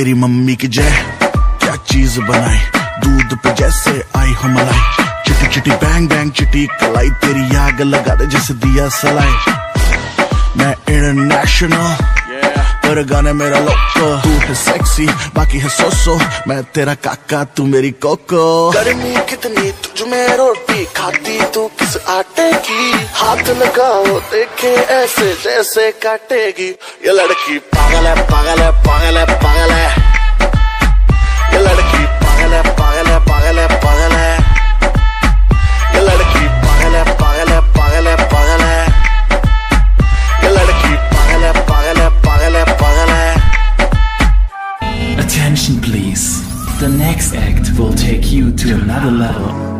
तेरी मम्मी की जय। क्या चीज़ बनाई? दूध पे जैसे आई हो मलाई चिटी चिटी बैंग बैंग चिटी कलाई तेरी आग लगा दे जैसे दिया सलाई। मैं इंटरनेशनल पर गाने मेरा लोको तू है सेक्सी बाकी है सोसो मैं तेरा काका, तू मेरी कोको गर्मी कितनी, तुझ में रोटी खाती, तू किस आटे की? हाथ लगाओ, देखे ऐसे जैसे काटेगी। ये लड़की पागल पागल है पागल है, पागल The next act will take you to another level.